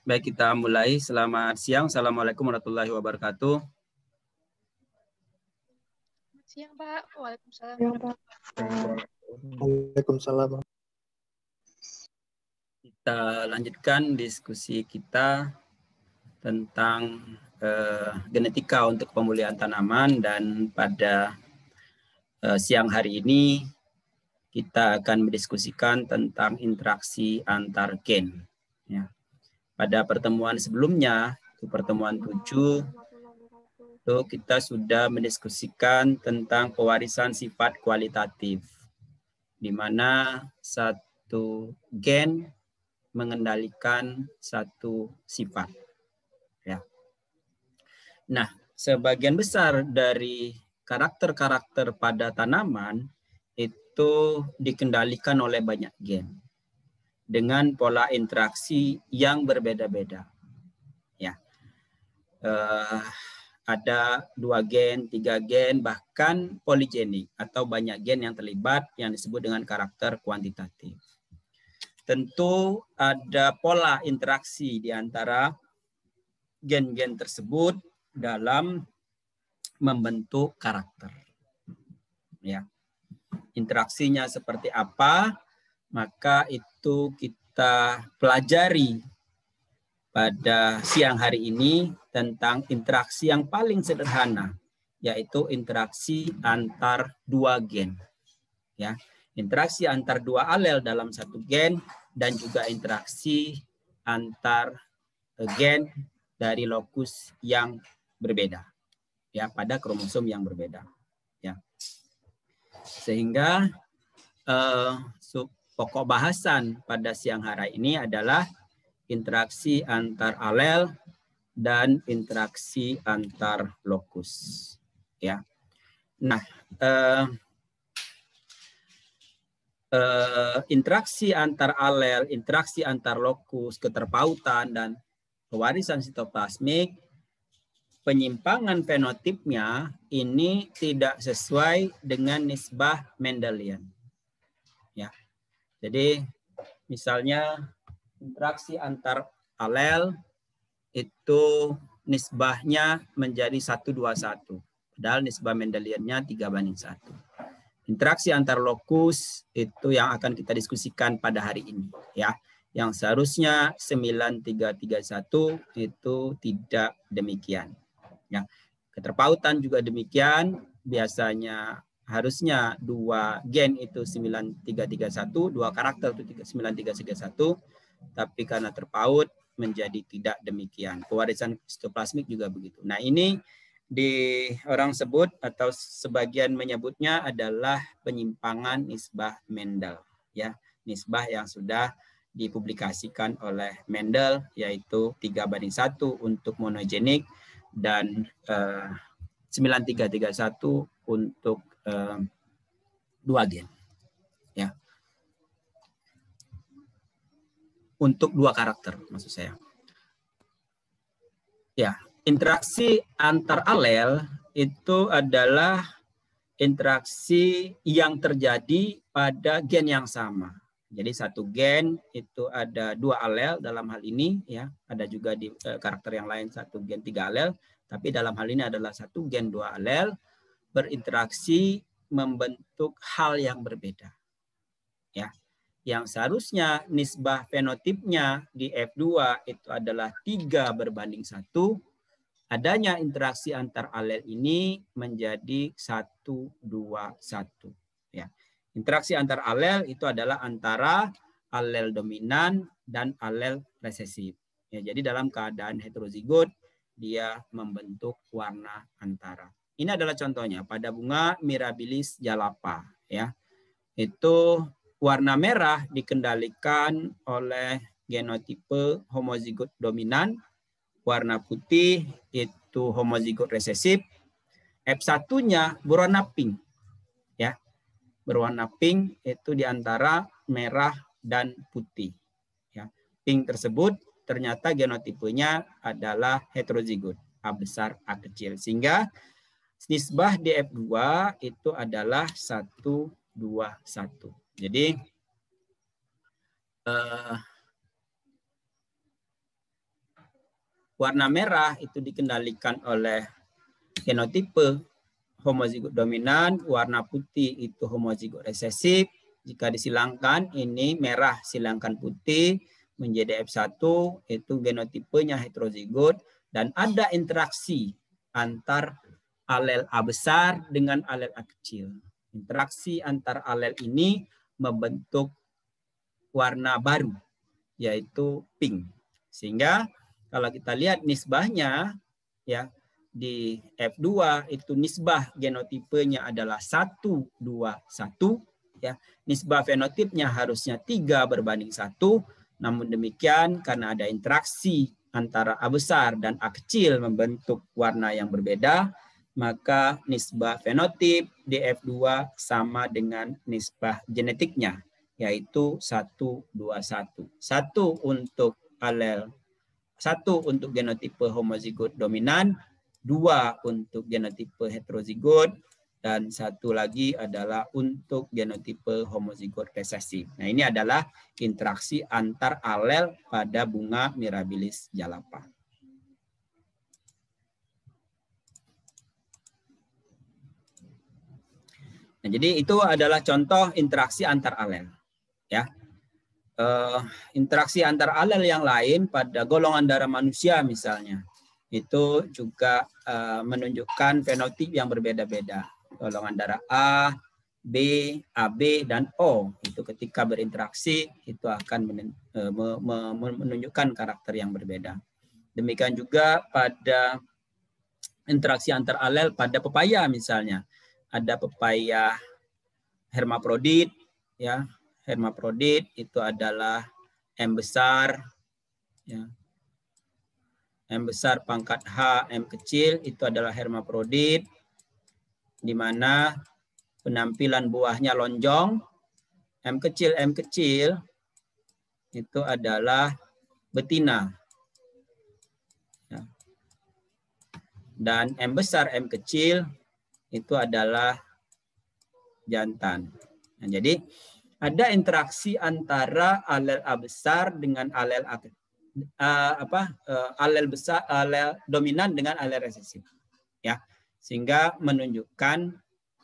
Baik, kita mulai. Selamat siang. Assalamualaikum warahmatullahi wabarakatuh. Selamat siang, Pak. Waalaikumsalam. Siang, Pak. Waalaikumsalam. Kita lanjutkan diskusi kita tentang eh, genetika untuk pemulihan tanaman dan pada eh, siang hari ini kita akan mendiskusikan tentang interaksi antar gen. Ya. Pada pertemuan sebelumnya, itu pertemuan 7, itu kita sudah mendiskusikan tentang pewarisan sifat kualitatif, di mana satu gen mengendalikan satu sifat. Ya. Nah, sebagian besar dari karakter-karakter pada tanaman itu dikendalikan oleh banyak gen dengan pola interaksi yang berbeda-beda. Ya, uh, ada dua gen, tiga gen, bahkan poligenik atau banyak gen yang terlibat yang disebut dengan karakter kuantitatif. Tentu ada pola interaksi di antara gen-gen tersebut dalam membentuk karakter. Ya. Interaksinya seperti apa? Maka itu kita pelajari pada siang hari ini tentang interaksi yang paling sederhana yaitu interaksi antar dua gen. Ya interaksi antar dua alel dalam satu gen dan juga interaksi antar gen dari lokus yang berbeda ya pada kromosom yang berbeda ya. Sehingga uh, pokok bahasan pada siang hari ini adalah interaksi antar alel dan interaksi antar lokus. Ya. Nah, eh, eh, interaksi antar alel, interaksi antar lokus, keterpautan dan pewarisan sitoplasmik, penyimpangan fenotipnya ini tidak sesuai dengan nisbah Mendelian. Jadi misalnya interaksi antar alel itu nisbahnya menjadi 121. Padahal nisbah Mendeliannya 3 banding 1. Interaksi antar lokus itu yang akan kita diskusikan pada hari ini. ya Yang seharusnya 9331 itu tidak demikian. Ya, Keterpautan juga demikian. Biasanya harusnya dua gen itu 9331, dua karakter itu 9331, tapi karena terpaut menjadi tidak demikian. Pewarisan sitoplasmik juga begitu. Nah, ini di orang sebut atau sebagian menyebutnya adalah penyimpangan nisbah Mendel ya nisbah yang sudah dipublikasikan oleh Mendel yaitu 3 banding 1 untuk monogenik dan eh, 9331 untuk uh, dua gen. Ya. Untuk dua karakter maksud saya. Ya, interaksi antar alel itu adalah interaksi yang terjadi pada gen yang sama. Jadi satu gen itu ada dua alel dalam hal ini ya, ada juga di eh, karakter yang lain satu gen tiga alel, tapi dalam hal ini adalah satu gen dua alel berinteraksi membentuk hal yang berbeda. Ya. Yang seharusnya nisbah fenotipnya di F2 itu adalah 3 berbanding 1, adanya interaksi antar alel ini menjadi 1 2 1 ya. Interaksi antar alel itu adalah antara alel dominan dan alel resesif. Ya, jadi dalam keadaan heterozigot dia membentuk warna antara. Ini adalah contohnya pada bunga Mirabilis jalapa ya. Itu warna merah dikendalikan oleh genotipe homozigot dominan, warna putih itu homozigot resesif, F1-nya berwarna pink. Ya. Berwarna pink itu di antara merah dan putih. Ya. Pink tersebut ternyata genotipenya adalah heterozigot, A besar A kecil. Sehingga Nisbah DF2 itu adalah 1, 2, 1. Jadi, uh, warna merah itu dikendalikan oleh genotipe homozigot dominan, warna putih itu homozigot resesif. Jika disilangkan ini merah silangkan putih menjadi F1 itu genotipenya heterozigot dan ada interaksi antar alel A besar dengan alel A kecil. Interaksi antar alel ini membentuk warna baru yaitu pink. Sehingga kalau kita lihat nisbahnya ya di F2 itu nisbah genotipenya adalah 1 2 1 ya. Nisbah fenotipnya harusnya 3 berbanding 1. Namun demikian karena ada interaksi antara A besar dan A kecil membentuk warna yang berbeda, maka nisbah fenotip di F2 sama dengan nisbah genetiknya yaitu 1 2 1. 1 untuk alel satu untuk genotipe homozigot dominan, dua untuk genotipe heterozigot, dan satu lagi adalah untuk genotipe homozigot resesif. Nah, ini adalah interaksi antar alel pada bunga Mirabilis jalapa. Nah, jadi itu adalah contoh interaksi antar alel. Ya. Uh, interaksi antar alel yang lain pada golongan darah manusia misalnya itu juga uh, menunjukkan fenotip yang berbeda-beda. Golongan darah A, B, AB, dan O itu ketika berinteraksi itu akan me, menunjukkan karakter yang berbeda. Demikian juga pada interaksi antar alel pada pepaya misalnya. Ada pepaya hermaprodit, ya hermaprodit itu adalah M besar, ya, M besar pangkat H, M kecil itu adalah hermaprodit, di mana penampilan buahnya lonjong. M kecil, M kecil itu adalah betina. Ya. Dan M besar, M kecil itu adalah jantan. Nah, jadi ada interaksi antara alel A besar dengan alel A uh, apa uh, alel besar alel dominan dengan alel resesif ya. Sehingga menunjukkan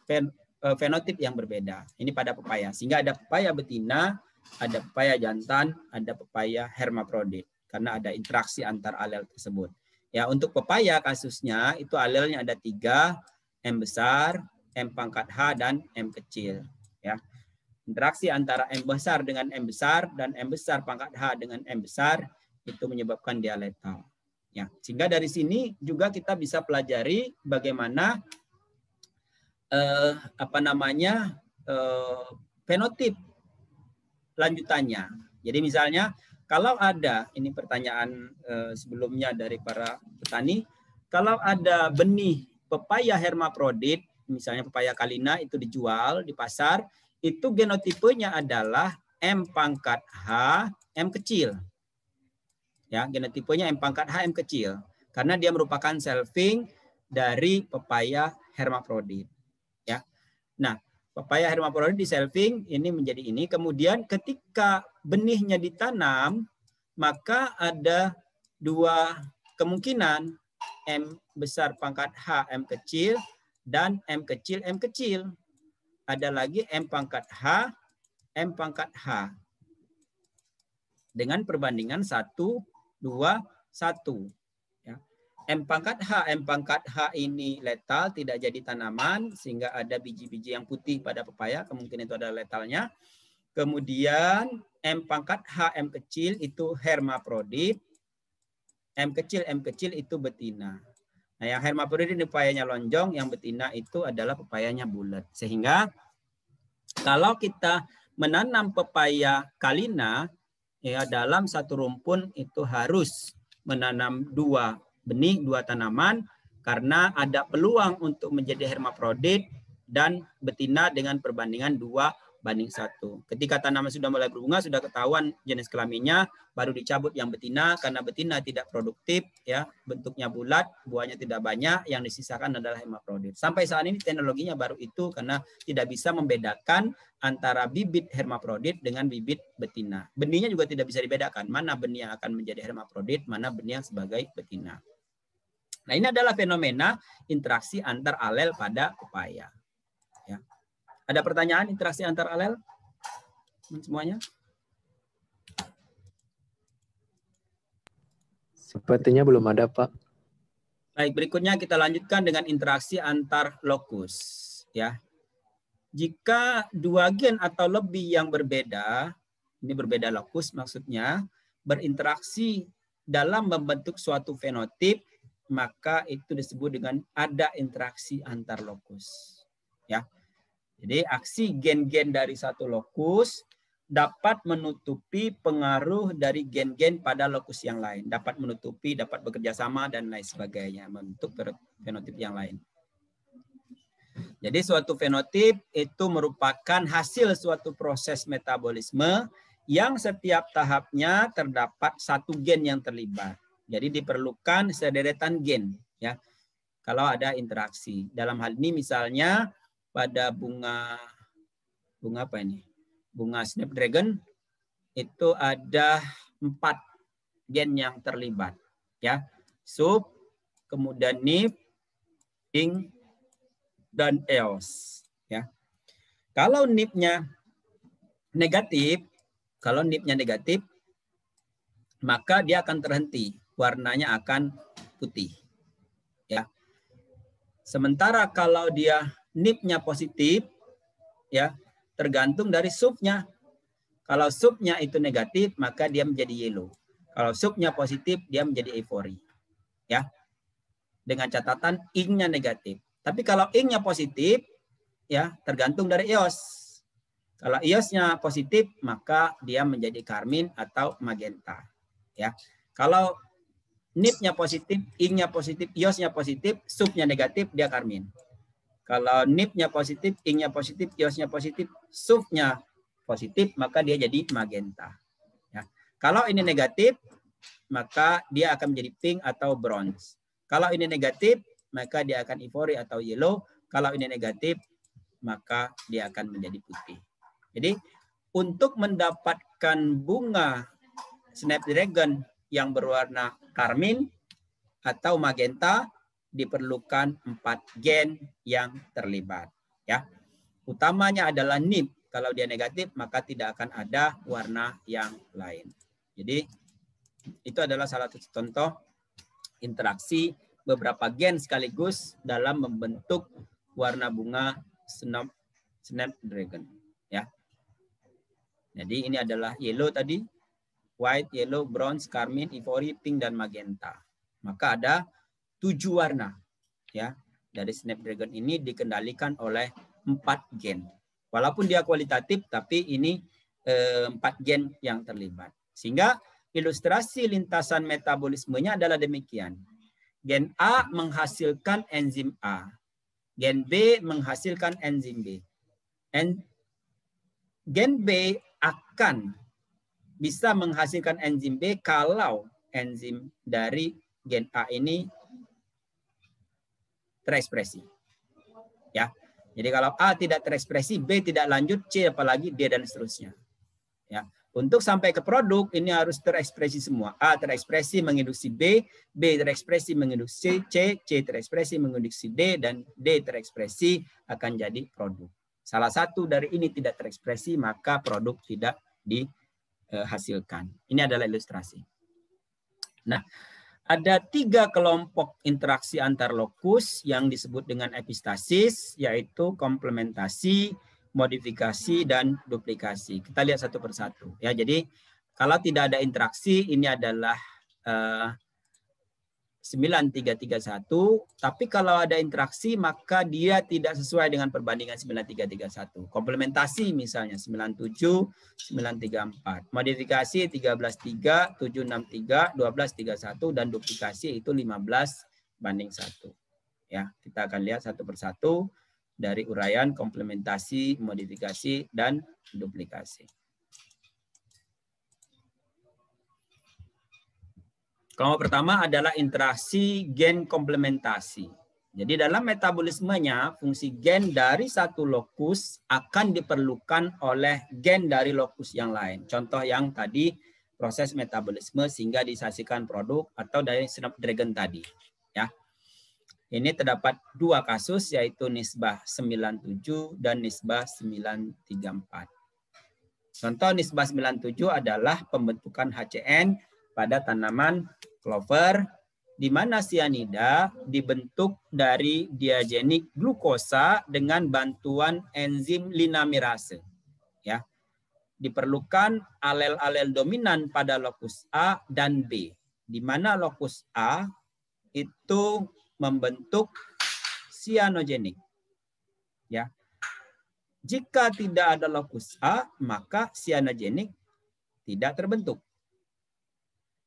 fen, uh, fenotip yang berbeda. Ini pada pepaya. Sehingga ada pepaya betina ada pepaya jantan ada pepaya hermaprodit. Karena ada interaksi antar alel tersebut. Ya untuk pepaya kasusnya itu alelnya ada tiga M besar M pangkat H dan M kecil ya interaksi antara M besar dengan M besar dan M besar pangkat H dengan M besar itu menyebabkan dia letal. Ya, sehingga dari sini juga kita bisa pelajari bagaimana eh, apa namanya eh, lanjutannya. Jadi misalnya kalau ada ini pertanyaan eh, sebelumnya dari para petani, kalau ada benih pepaya hermaprodit, misalnya pepaya kalina itu dijual di pasar, itu genotipenya adalah M pangkat H, M kecil. Ya, genotipenya M pangkat H M kecil karena dia merupakan selfing dari pepaya hermaprodit. Ya. Nah, pepaya hermaprodit di selfing ini menjadi ini. Kemudian ketika benihnya ditanam, maka ada dua kemungkinan M besar pangkat H M kecil dan M kecil M kecil. Ada lagi M pangkat H M pangkat H dengan perbandingan satu dua, satu. Ya. M pangkat H, M pangkat H ini letal, tidak jadi tanaman, sehingga ada biji-biji yang putih pada pepaya, kemungkinan itu adalah letalnya. Kemudian M pangkat H, M kecil itu hermaprodit, M kecil, M kecil itu betina. Nah, yang hermaprodit ini pepayanya lonjong, yang betina itu adalah pepayanya bulat. Sehingga kalau kita menanam pepaya kalina, ya dalam satu rumpun itu harus menanam dua benih, dua tanaman karena ada peluang untuk menjadi hermaprodit dan betina dengan perbandingan dua banding satu. Ketika tanaman sudah mulai berbunga, sudah ketahuan jenis kelaminnya, baru dicabut yang betina karena betina tidak produktif, ya bentuknya bulat, buahnya tidak banyak, yang disisakan adalah hermafrodit. Sampai saat ini teknologinya baru itu karena tidak bisa membedakan antara bibit hermafrodit dengan bibit betina. Benihnya juga tidak bisa dibedakan mana benih yang akan menjadi hermafrodit, mana benih yang sebagai betina. Nah ini adalah fenomena interaksi antar alel pada pepaya. Ada pertanyaan interaksi antar alel? Semuanya? Sepertinya belum ada, Pak. Baik, berikutnya kita lanjutkan dengan interaksi antar lokus. Ya, Jika dua gen atau lebih yang berbeda, ini berbeda lokus maksudnya, berinteraksi dalam membentuk suatu fenotip, maka itu disebut dengan ada interaksi antar lokus. Ya, jadi aksi gen-gen dari satu lokus dapat menutupi pengaruh dari gen-gen pada lokus yang lain. Dapat menutupi, dapat bekerja sama, dan lain sebagainya. Bentuk fenotip yang lain. Jadi suatu fenotip itu merupakan hasil suatu proses metabolisme yang setiap tahapnya terdapat satu gen yang terlibat. Jadi diperlukan sederetan gen ya. Kalau ada interaksi. Dalam hal ini misalnya pada bunga bunga apa ini? Bunga snapdragon itu ada empat gen yang terlibat, ya. Sub, kemudian nip, ing, dan eos, ya. Kalau nipnya negatif, kalau nipnya negatif, maka dia akan terhenti, warnanya akan putih, ya. Sementara kalau dia nipnya positif, ya tergantung dari subnya. Kalau subnya itu negatif, maka dia menjadi yellow. Kalau subnya positif, dia menjadi eufori. Ya, dengan catatan ingnya negatif. Tapi kalau ingnya positif, ya tergantung dari ios. Kalau iosnya positif, maka dia menjadi karmin atau magenta. Ya, kalau nipnya positif, ingnya positif, iosnya positif, subnya negatif, dia karmin. Kalau nipnya positif, ingnya positif, iosnya positif, sufnya positif, maka dia jadi magenta. Ya. Kalau ini negatif, maka dia akan menjadi pink atau bronze. Kalau ini negatif, maka dia akan ivory atau yellow. Kalau ini negatif, maka dia akan menjadi putih. Jadi untuk mendapatkan bunga snapdragon yang berwarna karmin atau magenta, diperlukan empat gen yang terlibat. Ya, utamanya adalah NIP. Kalau dia negatif, maka tidak akan ada warna yang lain. Jadi itu adalah salah satu contoh interaksi beberapa gen sekaligus dalam membentuk warna bunga snap snapdragon. Ya. Jadi ini adalah yellow tadi, white, yellow, bronze, carmine, ivory, pink, dan magenta. Maka ada tujuh warna ya dari Snapdragon ini dikendalikan oleh empat gen. Walaupun dia kualitatif, tapi ini eh, empat gen yang terlibat. Sehingga ilustrasi lintasan metabolismenya adalah demikian. Gen A menghasilkan enzim A. Gen B menghasilkan enzim B. En, gen B akan bisa menghasilkan enzim B kalau enzim dari gen A ini terekspresi. Ya. Jadi kalau A tidak terekspresi, B tidak lanjut, C apalagi D dan seterusnya. Ya. Untuk sampai ke produk ini harus terekspresi semua. A terekspresi menginduksi B, B terekspresi menginduksi C, C terekspresi menginduksi D dan D terekspresi akan jadi produk. Salah satu dari ini tidak terekspresi maka produk tidak dihasilkan. Ini adalah ilustrasi. Nah, ada tiga kelompok interaksi antar lokus yang disebut dengan epistasis, yaitu komplementasi, modifikasi, dan duplikasi. Kita lihat satu persatu. Ya, jadi kalau tidak ada interaksi, ini adalah uh, 9331, tapi kalau ada interaksi maka dia tidak sesuai dengan perbandingan 9331. Komplementasi misalnya 97, 934. Modifikasi 133, 763, 1231 dan duplikasi itu 15 banding 1. Ya, kita akan lihat satu persatu. dari uraian, komplementasi, modifikasi, dan duplikasi. Kelompok pertama adalah interaksi gen komplementasi. Jadi dalam metabolismenya, fungsi gen dari satu lokus akan diperlukan oleh gen dari lokus yang lain. Contoh yang tadi proses metabolisme sehingga disaksikan produk atau dari Snapdragon tadi. Ya. Ini terdapat dua kasus yaitu nisbah 97 dan nisbah 934. Contoh nisbah 97 adalah pembentukan HCN pada tanaman clover di mana sianida dibentuk dari diagenik glukosa dengan bantuan enzim linamirase. Ya. Diperlukan alel-alel dominan pada lokus A dan B, di mana lokus A itu membentuk sianogenik. Ya. Jika tidak ada lokus A, maka sianogenik tidak terbentuk.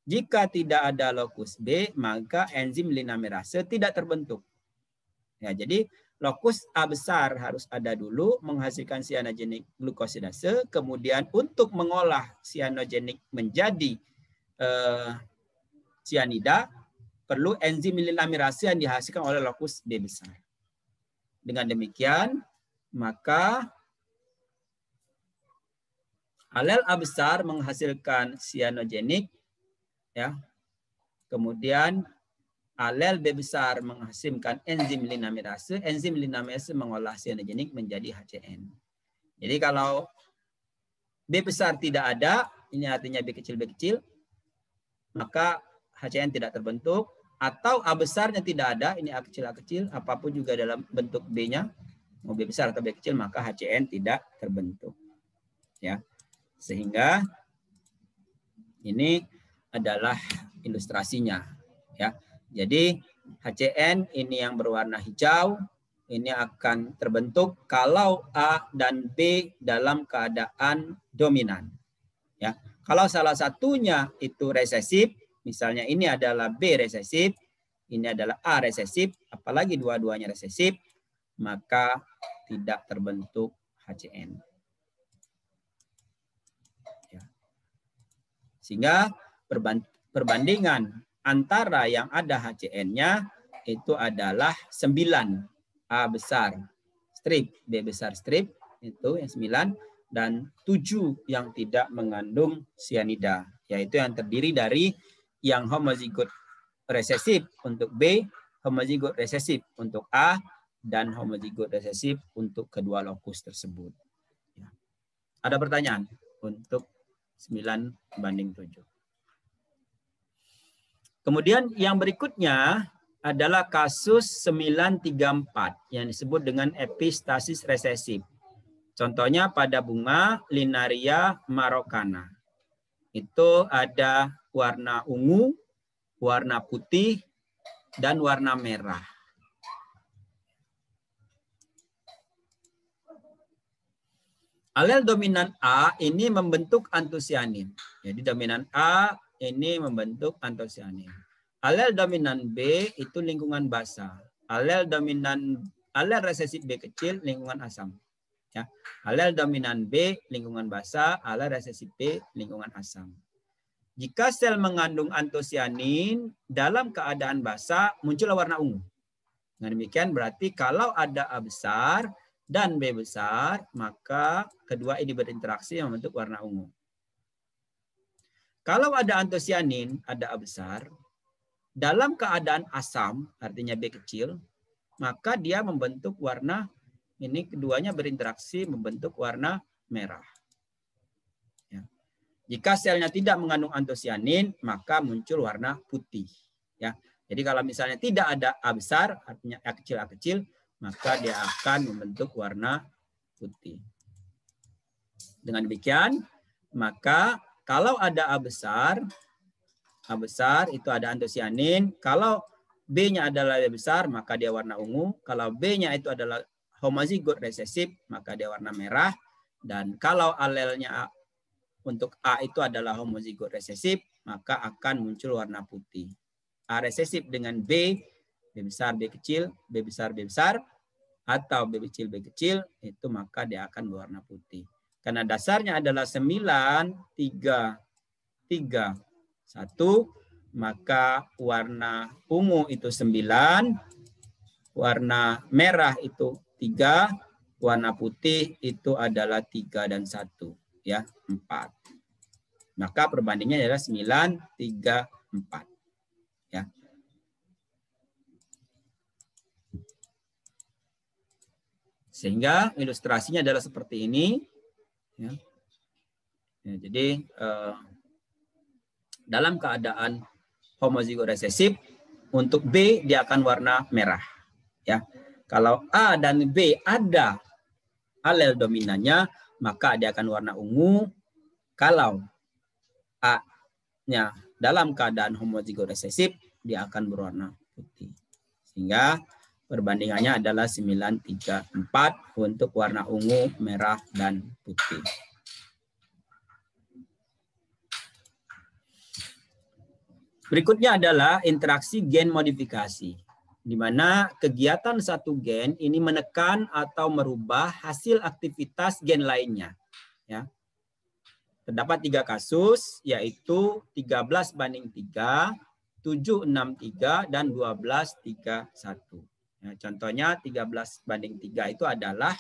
Jika tidak ada lokus B, maka enzim linamirase tidak terbentuk. Ya, jadi lokus A besar harus ada dulu menghasilkan sianogenik glukosidase, kemudian untuk mengolah sianogenik menjadi eh, sianida perlu enzim linamirase yang dihasilkan oleh lokus B besar. Dengan demikian, maka alel A besar menghasilkan sianogenik ya. Kemudian alel B besar menghasilkan enzim linamirase, enzim linamirase mengolah sianogenik menjadi HCN. Jadi kalau B besar tidak ada, ini artinya B kecil B kecil, maka HCN tidak terbentuk atau A besarnya tidak ada, ini A kecil A kecil, apa pun juga dalam bentuk B-nya, mau B besar atau B kecil, maka HCN tidak terbentuk. Ya. Sehingga ini adalah ilustrasinya ya. Jadi HCN ini yang berwarna hijau ini akan terbentuk kalau A dan B dalam keadaan dominan. Ya. Kalau salah satunya itu resesif, misalnya ini adalah B resesif, ini adalah A resesif, apalagi dua-duanya resesif, maka tidak terbentuk HCN. Ya. Sehingga perbandingan antara yang ada HCN-nya itu adalah 9 A besar strip, B besar strip itu yang 9 dan 7 yang tidak mengandung sianida yaitu yang terdiri dari yang homozigot resesif untuk B, homozigot resesif untuk A dan homozigot resesif untuk kedua lokus tersebut. Ya. Ada pertanyaan untuk 9 banding 7. Kemudian yang berikutnya adalah kasus 934 yang disebut dengan epistasis resesif. Contohnya pada bunga Linaria marokana. Itu ada warna ungu, warna putih, dan warna merah. Alel dominan A ini membentuk antosianin. Jadi dominan A ini membentuk antosianin. Alel dominan B itu lingkungan basal. Alel dominan alel resesif B kecil lingkungan asam. Ya. Alel dominan B lingkungan basa, alel resesif B lingkungan asam. Jika sel mengandung antosianin dalam keadaan basa muncul warna ungu. Nah demikian berarti kalau ada A besar dan B besar, maka kedua ini berinteraksi membentuk warna ungu. Kalau ada antosianin, ada A besar, dalam keadaan asam, artinya B kecil, maka dia membentuk warna, ini keduanya berinteraksi membentuk warna merah. Ya. Jika selnya tidak mengandung antosianin, maka muncul warna putih. Ya. Jadi kalau misalnya tidak ada A besar, artinya A kecil A kecil, maka dia akan membentuk warna putih. Dengan demikian, maka kalau ada A besar, A besar itu ada antosianin. Kalau B-nya adalah B besar, maka dia warna ungu. Kalau B-nya itu adalah homozigot resesif, maka dia warna merah. Dan kalau alelnya A, untuk A itu adalah homozigot resesif, maka akan muncul warna putih. A resesif dengan B, B besar, B kecil, B besar, B besar. atau B kecil B kecil itu maka dia akan berwarna putih. Karena dasarnya adalah 9 3 3 1 maka warna ungu itu 9, warna merah itu 3, warna putih itu adalah 3 dan 1 ya, 4. Maka perbandingannya adalah 9 3 4. Ya. Sehingga ilustrasinya adalah seperti ini ya. ya jadi eh, dalam keadaan homozigot resesif. Untuk B dia akan warna merah. Ya. Kalau A dan B ada alel dominannya, maka dia akan warna ungu. Kalau A-nya dalam keadaan homozigot resesif, dia akan berwarna putih. Sehingga perbandingannya adalah 934 untuk warna ungu, merah, dan putih. Berikutnya adalah interaksi gen modifikasi, di mana kegiatan satu gen ini menekan atau merubah hasil aktivitas gen lainnya. Ya. Terdapat tiga kasus, yaitu 13 banding 3, 763, dan 1231. Ya, contohnya 13 banding 3 itu adalah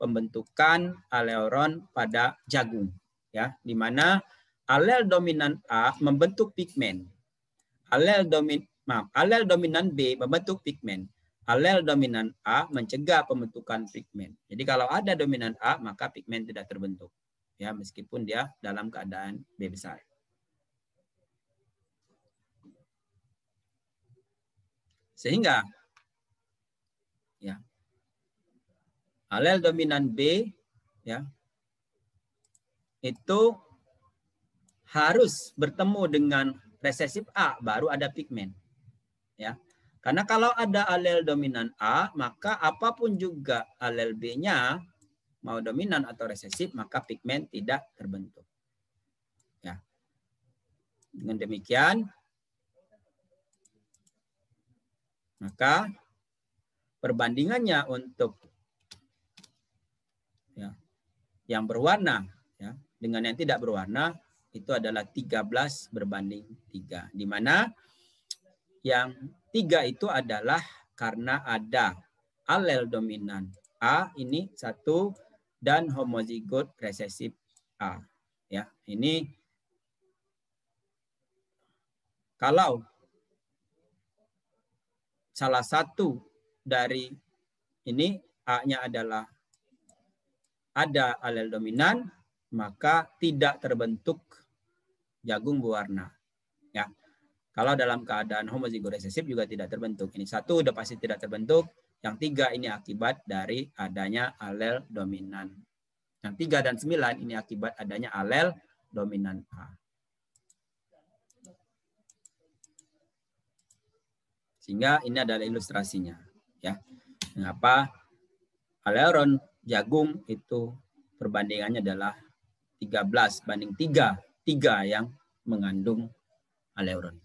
pembentukan aleuron pada jagung. ya, Di mana alel dominan A membentuk pigmen alel domin maaf, alel dominan B membentuk pigmen. Alel dominan A mencegah pembentukan pigmen. Jadi kalau ada dominan A, maka pigmen tidak terbentuk. Ya, meskipun dia dalam keadaan B besar. Sehingga ya alel dominan B ya itu harus bertemu dengan resesif A baru ada pigmen. Ya. Karena kalau ada alel dominan A, maka apa pun juga alel B-nya mau dominan atau resesif, maka pigmen tidak terbentuk. Ya. Dengan demikian, maka perbandingannya untuk ya, yang berwarna ya, dengan yang tidak berwarna itu adalah 13 berbanding 3. Di mana yang tiga itu adalah karena ada alel dominan A ini satu dan homozigot resesif A. Ya, ini kalau salah satu dari ini A-nya adalah ada alel dominan, maka tidak terbentuk jagung berwarna. Ya. Kalau dalam keadaan homozigot resesif juga tidak terbentuk. Ini satu udah pasti tidak terbentuk. Yang tiga ini akibat dari adanya alel dominan. Yang tiga dan sembilan ini akibat adanya alel dominan A. Sehingga ini adalah ilustrasinya. Ya, Mengapa aleron jagung itu perbandingannya adalah 13 banding 3 tiga yang mengandung aleuron.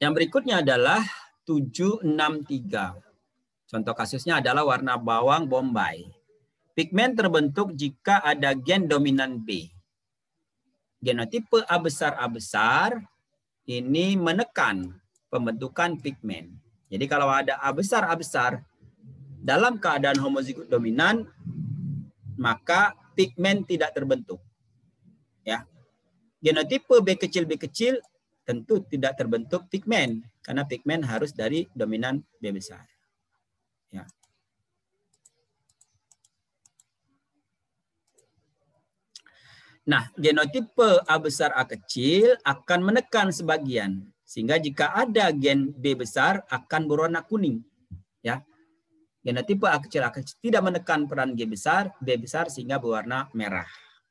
Yang berikutnya adalah 763. Contoh kasusnya adalah warna bawang bombay. Pigmen terbentuk jika ada gen dominan B. Genotipe A besar A besar ini menekan pembentukan pigmen. Jadi kalau ada A besar A besar dalam keadaan homozigot dominan maka pigmen tidak terbentuk. Ya. Genotipe B kecil B kecil tentu tidak terbentuk pigmen karena pigmen harus dari dominan B besar. Ya. Nah, genotipe A besar A kecil akan menekan sebagian sehingga jika ada gen B besar akan berwarna kuning. Ya. Genotipe A kecil A kecil tidak menekan peran G besar, B besar sehingga berwarna merah.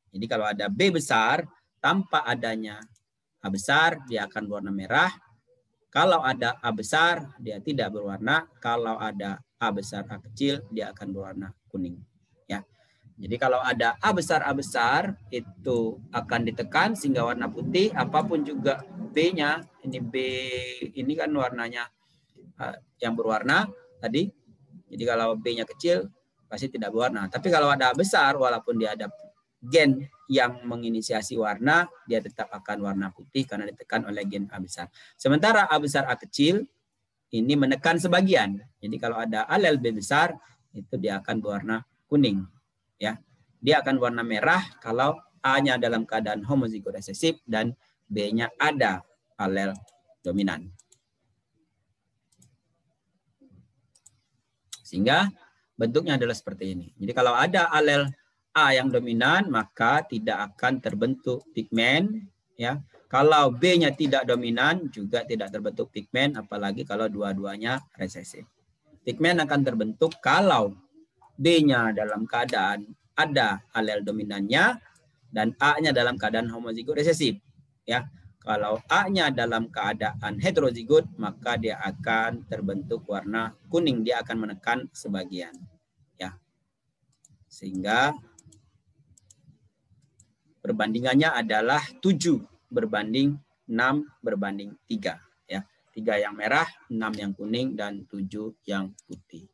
Jadi kalau ada B besar tanpa adanya A besar, dia akan berwarna merah. Kalau ada A besar, dia tidak berwarna. Kalau ada A besar A kecil, dia akan berwarna kuning. Jadi kalau ada A besar A besar itu akan ditekan sehingga warna putih. Apa pun juga B-nya, ini B ini kan warnanya yang berwarna tadi. Jadi kalau B-nya kecil pasti tidak berwarna. Tapi kalau ada A besar walaupun dia ada gen yang menginisiasi warna, dia tetap akan warna putih karena ditekan oleh gen A besar. Sementara A besar A kecil ini menekan sebagian. Jadi kalau ada alel B besar itu dia akan berwarna kuning ya. Dia akan warna merah kalau A-nya dalam keadaan homozigot resesif dan B-nya ada alel dominan. Sehingga bentuknya adalah seperti ini. Jadi kalau ada alel A yang dominan, maka tidak akan terbentuk pigmen. Ya, kalau B-nya tidak dominan, juga tidak terbentuk pigmen, apalagi kalau dua-duanya resesif. Pigmen akan terbentuk kalau B-nya dalam keadaan ada alel dominannya dan A-nya dalam keadaan homozigot resesif. Ya, kalau A-nya dalam keadaan heterozigot, maka dia akan terbentuk warna kuning. Dia akan menekan sebagian. Ya. Sehingga perbandingannya adalah 7 berbanding 6 berbanding 3. Ya. 3 yang merah, 6 yang kuning, dan 7 yang putih.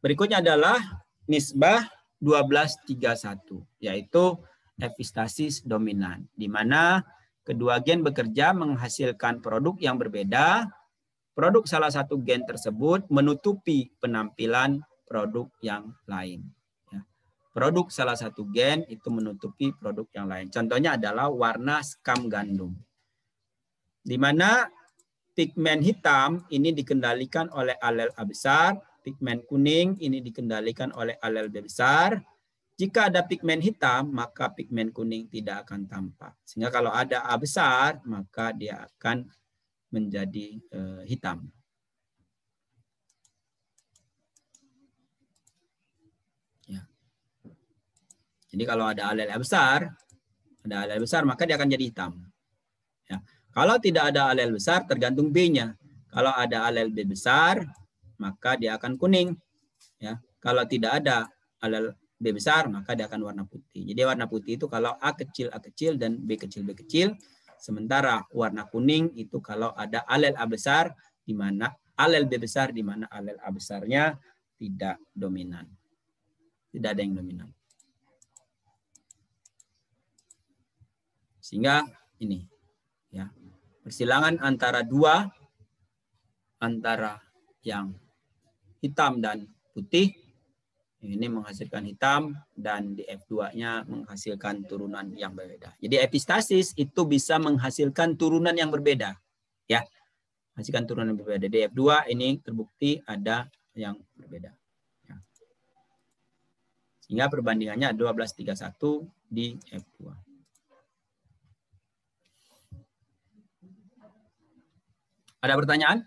Berikutnya adalah nisbah 1231, yaitu epistasis dominan, di mana kedua gen bekerja menghasilkan produk yang berbeda. Produk salah satu gen tersebut menutupi penampilan produk yang lain. Ya. Produk salah satu gen itu menutupi produk yang lain. Contohnya adalah warna skam gandum. Di mana pigmen hitam ini dikendalikan oleh alel A besar, pigmen kuning ini dikendalikan oleh alel besar, jika ada pigmen hitam, maka pigmen kuning tidak akan tampak. Sehingga kalau ada A besar, maka dia akan menjadi uh, hitam. Ya. Jadi kalau ada alel A besar, ada alel besar, maka dia akan jadi hitam. Ya. Kalau tidak ada alel besar, tergantung B-nya. Kalau ada alel B besar, maka dia akan kuning. Ya. Kalau tidak ada alel B besar, maka dia akan warna putih. Jadi warna putih itu kalau A kecil A kecil dan B kecil B kecil. Sementara warna kuning itu kalau ada alel A besar di mana alel B besar di mana alel A besarnya tidak dominan. Tidak ada yang dominan. Sehingga ini ya. Persilangan antara dua antara yang hitam dan putih ini menghasilkan hitam dan di F2-nya menghasilkan turunan yang berbeda. Jadi epistasis itu bisa menghasilkan turunan yang berbeda. Ya. Menghasilkan turunan yang berbeda. Di F2 ini terbukti ada yang berbeda. Ya. Sehingga perbandingannya 1231 di F2. Ada pertanyaan?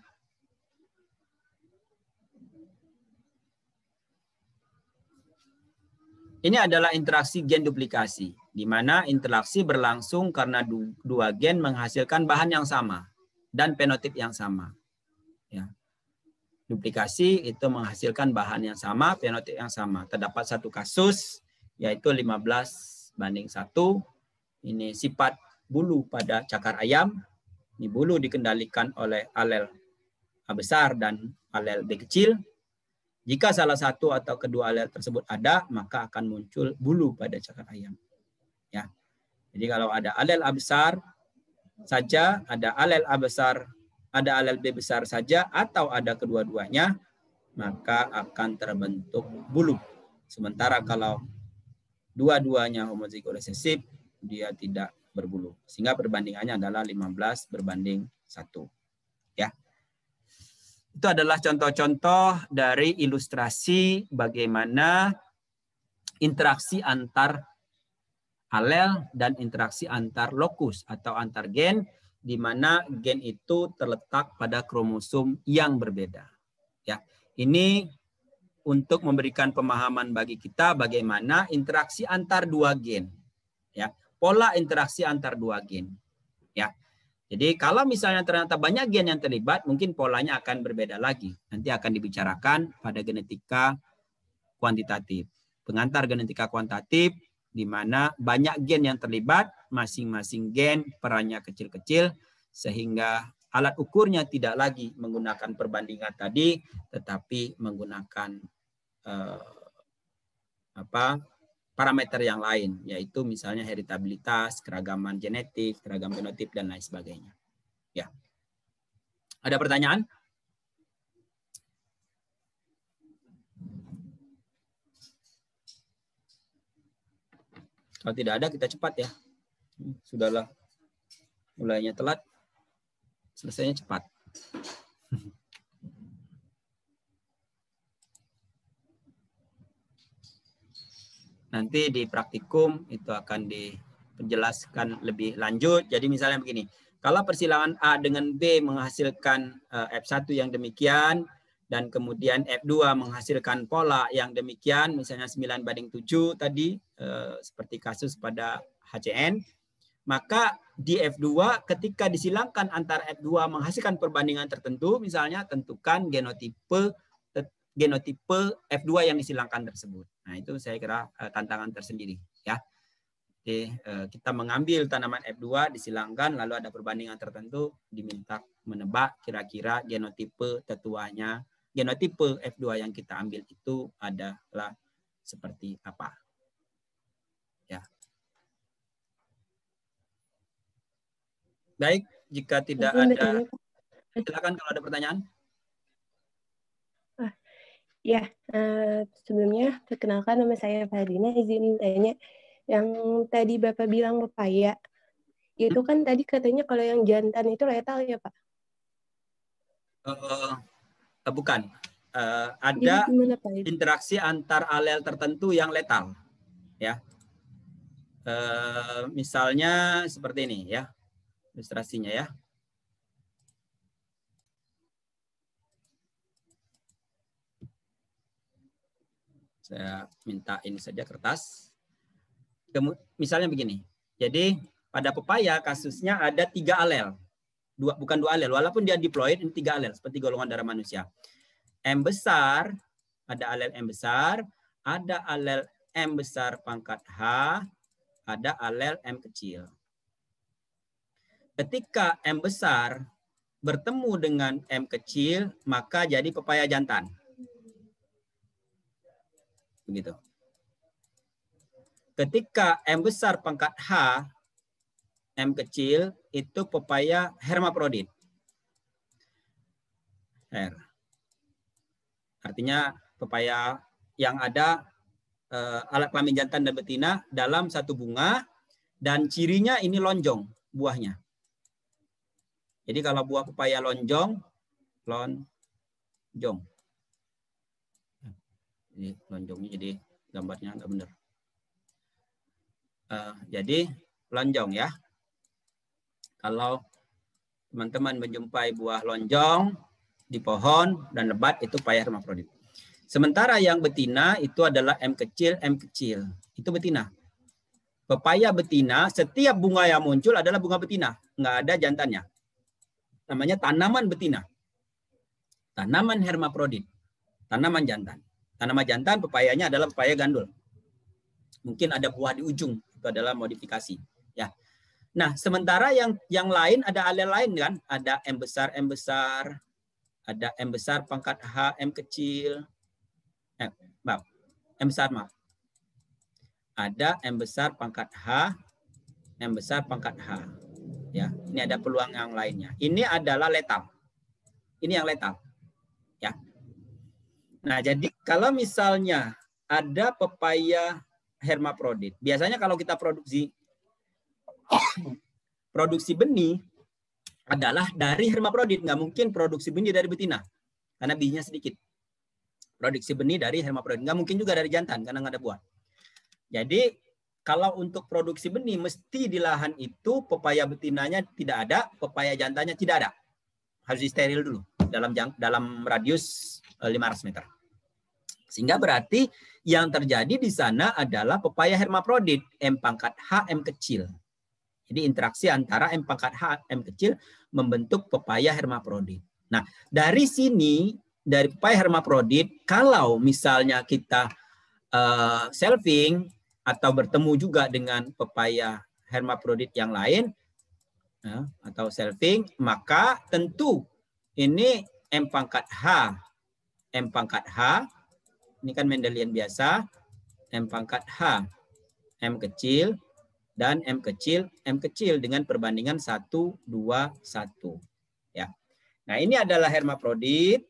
Ini adalah interaksi gen duplikasi, di mana interaksi berlangsung karena dua gen menghasilkan bahan yang sama dan fenotip yang sama. Ya. Duplikasi itu menghasilkan bahan yang sama, fenotip yang sama. Terdapat satu kasus, yaitu 15 banding 1. Ini sifat bulu pada cakar ayam. Ini bulu dikendalikan oleh alel A besar dan alel B kecil jika salah satu atau kedua alel tersebut ada, maka akan muncul bulu pada cakar ayam. Ya. Jadi kalau ada alel A besar saja, ada alel A besar, ada alel B besar saja, atau ada kedua-duanya, maka akan terbentuk bulu. Sementara kalau dua-duanya homozigot resesif, dia tidak berbulu. Sehingga perbandingannya adalah 15 berbanding 1. Itu adalah contoh-contoh dari ilustrasi bagaimana interaksi antar alel dan interaksi antar lokus atau antar gen di mana gen itu terletak pada kromosom yang berbeda. Ya, ini untuk memberikan pemahaman bagi kita bagaimana interaksi antar dua gen. Ya, pola interaksi antar dua gen. Ya, jadi kalau misalnya ternyata banyak gen yang terlibat, mungkin polanya akan berbeda lagi. Nanti akan dibicarakan pada genetika kuantitatif. Pengantar genetika kuantitatif di mana banyak gen yang terlibat, masing-masing gen perannya kecil-kecil, sehingga alat ukurnya tidak lagi menggunakan perbandingan tadi, tetapi menggunakan eh, apa parameter yang lain, yaitu misalnya heritabilitas, keragaman genetik, keragam genotip dan lain sebagainya. Ya. Ada pertanyaan? Kalau tidak ada kita cepat ya. Sudahlah. Mulainya telat selesainya cepat. Nanti di praktikum itu akan dijelaskan lebih lanjut. Jadi misalnya begini, kalau persilangan A dengan B menghasilkan eh, F1 yang demikian, dan kemudian F2 menghasilkan pola yang demikian, misalnya 9 banding 7 tadi, eh, seperti kasus pada HCN, maka di F2 ketika disilangkan antara F2 menghasilkan perbandingan tertentu, misalnya tentukan genotipe genotipe F2 yang disilangkan tersebut. Nah, itu saya kira uh, tantangan tersendiri ya. Jadi uh, kita mengambil tanaman F2 disilangkan lalu ada perbandingan tertentu diminta menebak kira-kira genotipe tetuanya genotipe F2 yang kita ambil itu adalah seperti apa. Baik, jika tidak ada, silakan kalau ada pertanyaan. Ya, uh, sebelumnya perkenalkan nama saya Fadina, izin tanya. Yang tadi Bapak bilang pepaya, itu kan tadi katanya kalau yang jantan itu letal ya Pak? Uh, uh, bukan. Uh, ada gimana, interaksi antar alel tertentu yang letal. Ya, uh, misalnya seperti ini ya ilustrasinya ya. Saya minta ini saja kertas. Misalnya begini. Jadi pada pepaya kasusnya ada tiga alel. Dua, bukan dua alel. Walaupun dia diploid, ini tiga alel. Seperti golongan darah manusia. M besar, ada alel M besar. Ada alel M besar pangkat H. Ada alel M kecil ketika M besar bertemu dengan M kecil, maka jadi pepaya jantan. Begitu. Ketika M besar pangkat H, M kecil, itu pepaya hermaprodit. Her. Artinya pepaya yang ada uh, alat kelamin jantan dan betina dalam satu bunga dan cirinya ini lonjong buahnya. Jadi kalau buah pepaya lonjong, lonjong. Ini lonjongnya jadi gambarnya nggak benar. Uh, jadi lonjong ya. Kalau teman-teman menjumpai buah lonjong di pohon dan lebat itu payah hermafrodit. Sementara yang betina itu adalah M kecil, M kecil. Itu betina. Pepaya betina, setiap bunga yang muncul adalah bunga betina. Nggak ada jantannya namanya tanaman betina. Tanaman hermaprodit. Tanaman jantan. Tanaman jantan pepayanya adalah pepaya gandul. Mungkin ada buah di ujung. Itu adalah modifikasi. Ya. Nah, sementara yang yang lain ada alel lain kan? Ada M besar, M besar, ada M besar pangkat H, M kecil. Eh, maaf. M besar, maaf. Ada M besar pangkat H, M besar pangkat H. Ya, ini ada peluang yang lainnya. Ini adalah letal. Ini yang letal. Ya. Nah, jadi kalau misalnya ada pepaya hermaprodit, biasanya kalau kita produksi produksi benih adalah dari hermaprodit, nggak mungkin produksi benih dari betina karena bihnya sedikit. Produksi benih dari hermaprodit, nggak mungkin juga dari jantan karena nggak ada buah. Jadi kalau untuk produksi benih mesti di lahan itu pepaya betinanya tidak ada, pepaya jantannya tidak ada. Harus steril dulu dalam dalam radius 500 eh, meter. Sehingga berarti yang terjadi di sana adalah pepaya hermaprodit M pangkat H M kecil. Jadi interaksi antara M pangkat H M kecil membentuk pepaya hermaprodit. Nah, dari sini dari pepaya hermaprodit kalau misalnya kita uh, selfing atau bertemu juga dengan pepaya hermaprodit yang lain, ya, atau selfing, maka tentu ini M pangkat H. M pangkat H, ini kan Mendelian biasa, M pangkat H. M kecil, dan M kecil, M kecil dengan perbandingan 1, 2, 1. Ya. Nah ini adalah hermaprodit,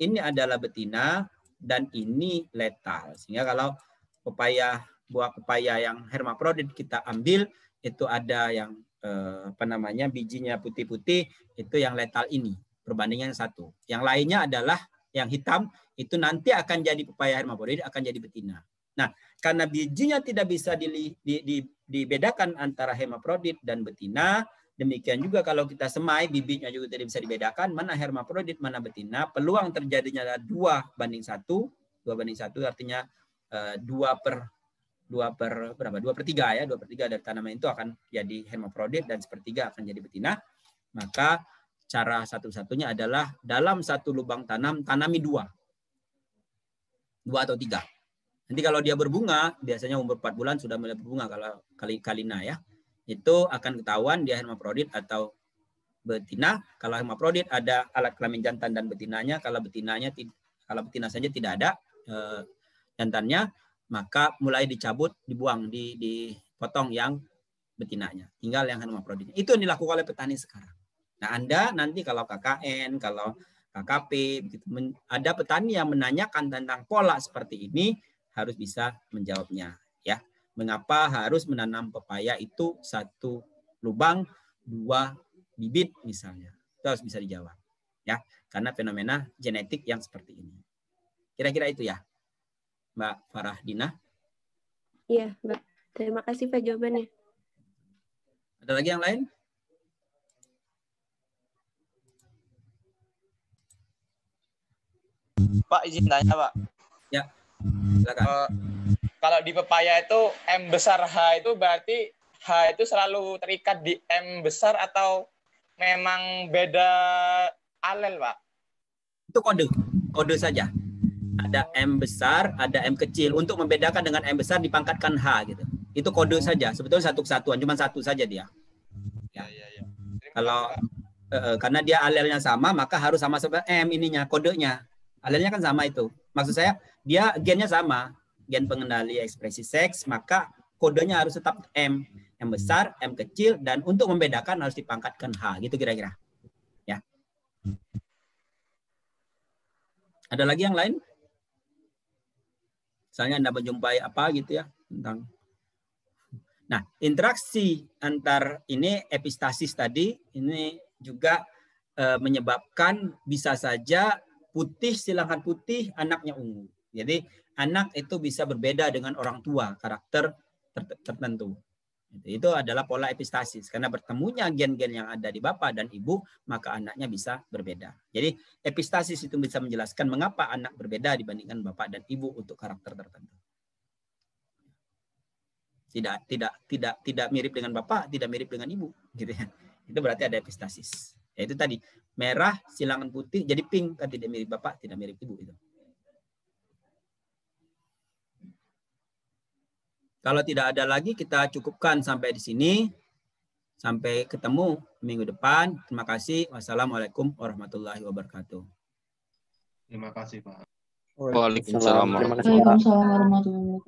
ini adalah betina, dan ini letal. Sehingga kalau pepaya buah pepaya yang hermaprodit kita ambil itu ada yang eh, apa namanya bijinya putih-putih itu yang letal ini perbandingan satu. Yang lainnya adalah yang hitam itu nanti akan jadi pepaya hermaprodit akan jadi betina. Nah, karena bijinya tidak bisa di, di, di, dibedakan antara hermaprodit dan betina, demikian juga kalau kita semai bibitnya juga tidak bisa dibedakan mana hermaprodit mana betina, peluang terjadinya adalah dua banding satu, dua banding satu artinya eh, dua per dua per berapa dua per tiga ya dua per tiga dari tanaman itu akan jadi hermaprodit dan sepertiga akan jadi betina maka cara satu-satunya adalah dalam satu lubang tanam tanami dua dua atau tiga nanti kalau dia berbunga biasanya umur empat bulan sudah mulai berbunga kalau kali kalina ya itu akan ketahuan dia hermaprodit atau betina kalau hermaprodit ada alat kelamin jantan dan betinanya kalau betinanya kalau betina saja tidak ada eh, jantannya maka mulai dicabut, dibuang, di, dipotong yang betinanya. Tinggal yang hermaproditnya. Itu yang dilakukan oleh petani sekarang. Nah, Anda nanti kalau KKN, kalau KKP, ada petani yang menanyakan tentang pola seperti ini, harus bisa menjawabnya. ya. Mengapa harus menanam pepaya itu satu lubang, dua bibit misalnya. Itu harus bisa dijawab. ya Karena fenomena genetik yang seperti ini. Kira-kira itu ya. Mbak Farah Dina. Iya, Mbak. Terima kasih Pak jawabannya. Ada lagi yang lain? Pak izin tanya Pak. Ya, silakan. Uh, kalau di pepaya itu M besar H itu berarti H itu selalu terikat di M besar atau memang beda alel Pak? Itu kode, kode saja ada M besar, ada M kecil. Untuk membedakan dengan M besar dipangkatkan H gitu. Itu kode saja. Sebetulnya satu kesatuan, cuma satu saja dia. Ya. Ya, ya, Kalau uh, karena dia alelnya sama, maka harus sama seperti M ininya, kodenya. Alelnya kan sama itu. Maksud saya dia gennya sama, gen pengendali ekspresi seks, maka kodenya harus tetap M. M besar, M kecil, dan untuk membedakan harus dipangkatkan H, gitu kira-kira. Ya. Ada lagi yang lain? Misalnya Anda menjumpai apa gitu ya tentang Nah, interaksi antar ini epistasis tadi ini juga e, menyebabkan bisa saja putih silangan putih anaknya ungu. Jadi anak itu bisa berbeda dengan orang tua karakter tertentu. Itu adalah pola epistasis. Karena bertemunya gen-gen yang ada di bapak dan ibu, maka anaknya bisa berbeda. Jadi epistasis itu bisa menjelaskan mengapa anak berbeda dibandingkan bapak dan ibu untuk karakter tertentu. Tidak tidak tidak tidak mirip dengan bapak, tidak mirip dengan ibu, gitu ya. Itu berarti ada epistasis. Yaitu tadi merah silangan putih jadi pink kan tidak mirip bapak, tidak mirip ibu itu. Kalau tidak ada lagi, kita cukupkan sampai di sini. Sampai ketemu minggu depan. Terima kasih. Wassalamualaikum warahmatullahi wabarakatuh. Terima kasih, Pak. Waalaikumsalam. Waalaikumsalam warahmatullahi wabarakatuh.